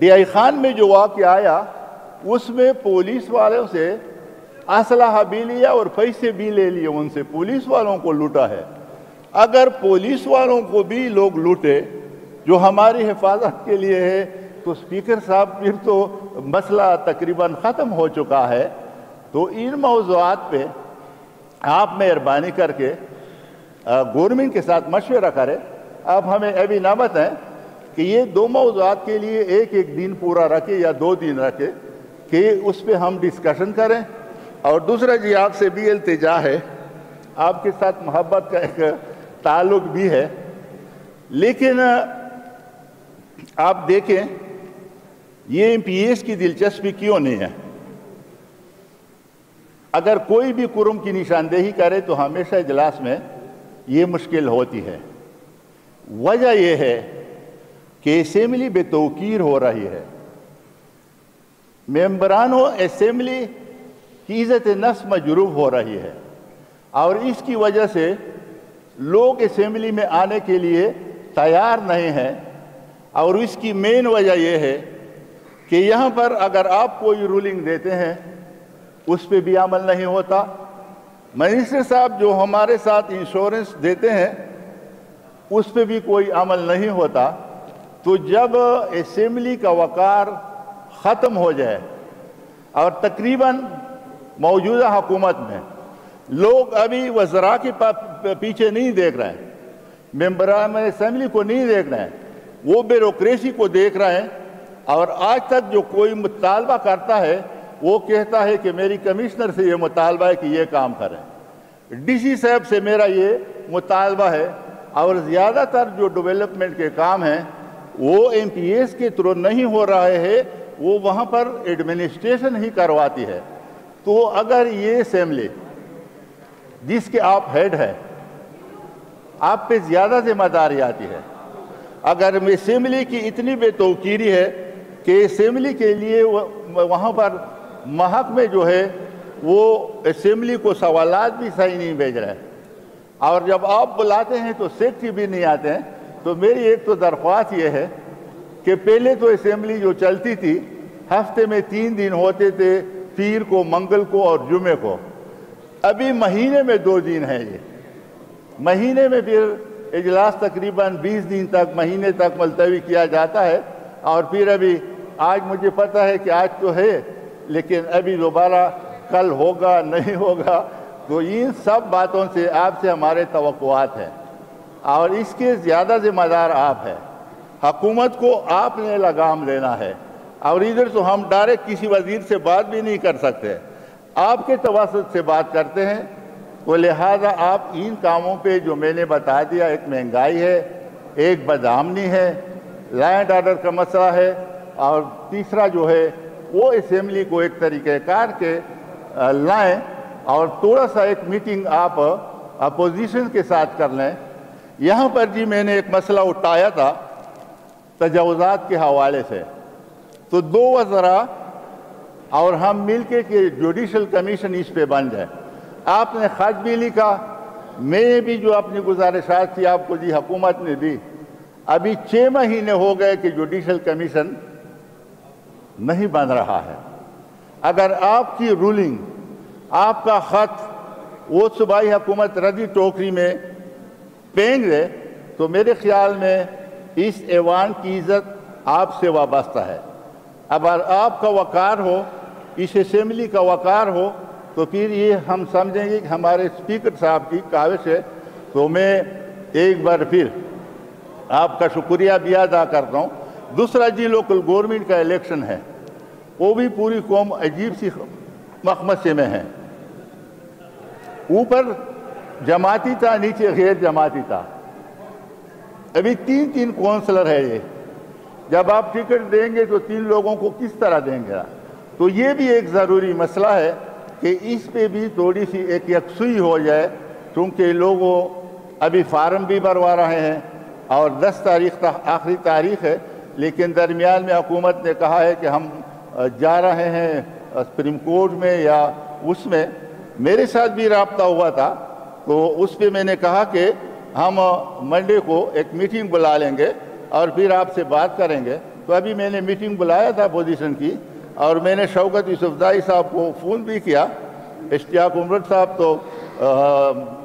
DI Khan में जो वाक़ आया, उसमें पुलिस वालों से असलाह भी लिया और पैसे भी ले लिए। उनसे पुलिस वालों को लूटा है। अगर पुलिस वालों को भी लोग लूटे, जो हमारी हिफाजत के लिए है तो स्पीकर साहब फिर तो मसला तकरीबन ख़त्म हो चुका है। तो इन मौजूद पे आप मेहरबानी करके गवर्नमेंट के साथ मशवरा करें। आप हमें अभी ना बताएँ कि ये दो मौजूद के लिए एक एक दिन पूरा रखे या दो दिन रखे कि उस पर हम डिस्कशन करें। और दूसरा जी, आपसे भी इल्तजा है। आपके साथ मोहब्बत का एक ताल्लुक भी है। लेकिन, आप देखें, ये एमपीएस की दिलचस्पी क्यों नहीं है? अगर कोई भी कुरुम की निशानदेही करे तो हमेशा इजलास में ये मुश्किल होती है। वजह यह है कि असम्बली बेतौकीर हो रही है। मेम्बरान असम्बली की इज़्ज़त नफ्स मजरूब हो रही है। और इसकी वजह से लोग असम्बली में आने के लिए तैयार नहीं हैं। और इसकी मेन वजह यह है कि यहाँ पर अगर आप कोई रूलिंग देते हैं, उस पर भी अमल नहीं होता। मिनिस्टर साहब जो हमारे साथ इंश्योरेंस देते हैं, उस पर भी कोई अमल नहीं होता। तो जब असम्बली का वकार ख़त्म हो जाए और तकरीबन मौजूदा हुकूमत में लोग अभी वजरा के पीछे नहीं देख रहे हैं मेम्बरान असम्बली को नहीं देख रहे हैं, वो ब्यूरोक्रेसी को देख रहे हैं और आज तक जो कोई मुतालबा करता है, वो कहता है कि मेरी कमिश्नर से ये मुतालबा है कि ये काम करें। डीसी साहब से मेरा ये मुतालबा है और ज़्यादातर जो डेवलपमेंट के काम हैं वो एमपीएस के थ्रू नहीं हो रहे है, वो वहाँ पर एडमिनिस्ट्रेशन ही करवाती है। तो अगर ये असेंबली जिसके आप हेड है, आप पे ज़्यादा ज़िम्मेदारी आती है। अगर असेंबली की इतनी बेतौकीरी है कि असेंबली के लिए वहाँ पर महक में जो है, वो असम्बली को सवाल भी सही नहीं भेज रहे और जब आप बुलाते हैं तो सेक्रेटरी भी नहीं आते हैं। तो मेरी एक तो दरख्वास्त ये है कि पहले तो असम्बली जो चलती थी, हफ़्ते में तीन दिन होते थे पीर को, मंगल को और जुमे को। अभी महीने में दो दिन है ये। महीने में फिर इजलास तकरीबन 20 दिन तक, महीने तक मुलतवी किया जाता है और फिर अभी आज मुझे पता है कि आज तो है, लेकिन अभी दोबारा कल होगा, नहीं होगा तो इन सब बातों से आपसे हमारे तो हैं। और इसके ज़्यादा ज़िम्मेदार आप हैं। हकूमत को आपने लगाम लेना है। और इधर तो हम डायरेक्ट किसी वज़ीर से बात भी नहीं कर सकते। आपके तवसत से बात करते हैं तो लिहाजा आप इन कामों पे जो मैंने बता दिया, एक महँगाई है, एक बदामनी है लैंड आर्डर का मसला है, और तीसरा जो है, वो असम्बली को एक तरीक़ेकार के लाएँ, और थोड़ा सा एक मीटिंग आप अपोजिशन के साथ कर लें। यहाँ पर जी मैंने एक मसला उठाया था तजावज़ात के हवाले से। तो दो वजरा और हम मिल के जुडिशल कमीशन इस पे बंद है। आपने खत भी लिखा मैंने भी जो अपनी गुजारिशात थी आपको जी हुकूमत ने दी। अभी छः महीने हो गए कि जुडिशल कमीशन नहीं बन रहा है। अगर आपकी रूलिंग आपका ख़त वो सूबाई हुकूमत रदी टोकरी में पेंगे तो मेरे ख्याल में इस ऐवान की इज़्ज़त आपसे वाबस्ता है। अगर आपका वकार हो, इस असम्बली का वकार हो तो फिर ये हम समझेंगे कि हमारे स्पीकर साहब की काविश है। तो मैं एक बार फिर आपका शुक्रिया भी अदा करता हूँ। दूसरा जी, लोकल गवर्नमेंट का इलेक्शन है। वो भी पूरी कौम अजीब सी मखमसे में है। ऊपर जमाती था नीचे गैर जमाती था अभी तीन तीन काउंसलर है ये। जब आप टिकट देंगे तो तीन लोगों को किस तरह देंगे? तो ये भी एक ज़रूरी मसला है कि इस पे भी थोड़ी सी एक यकसुई हो जाए, क्योंकि लोगों अभी फार्म भी भरवा रहे हैं और 10 तारीख तक आखिरी तारीख है, लेकिन दरमियान में हुकूमत ने कहा है कि हम जा रहे हैं सुप्रीम कोर्ट में या उसमें। मेरे साथ भी रबता हुआ था तो उस पर मैंने कहा कि हम मंडे को एक मीटिंग बुला लेंगे और फिर आपसे बात करेंगे। तो अभी मैंने मीटिंग बुलाया था अपोजिशन की और मैंने शौकत यूसुफदाई साहब को फ़ोन भी किया। इश्तियाक उमर साहब तो आ,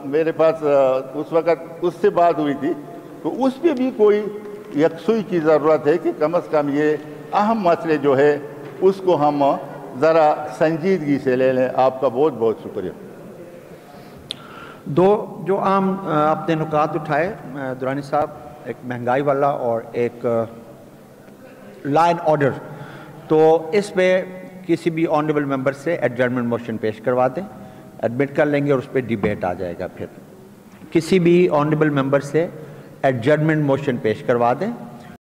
मेरे पास आ, उस वक़्त उससे बात हुई थी। तो उस पर भी कोई यकसुई की ज़रूरत है कि कम अज़ कम ये अहम मसले जो है उसको हम ज़रा संजीदगी से ले लें। आपका बहुत बहुत शुक्रिया। दो जो आम आपने नुकात उठाए दुरानी साहब, एक महँगाई वाला और एक लाइन ऑर्डर तो इस पे किसी भी ऑनरेबल मेंबर से एडजर्नमेंट मोशन पेश करवा दें एडमिट कर लेंगे और उस पर डिबेट आ जाएगा फिर। किसी भी ऑनरेबल मेंबर से एडजर्नमेंट मोशन पेश करवा दें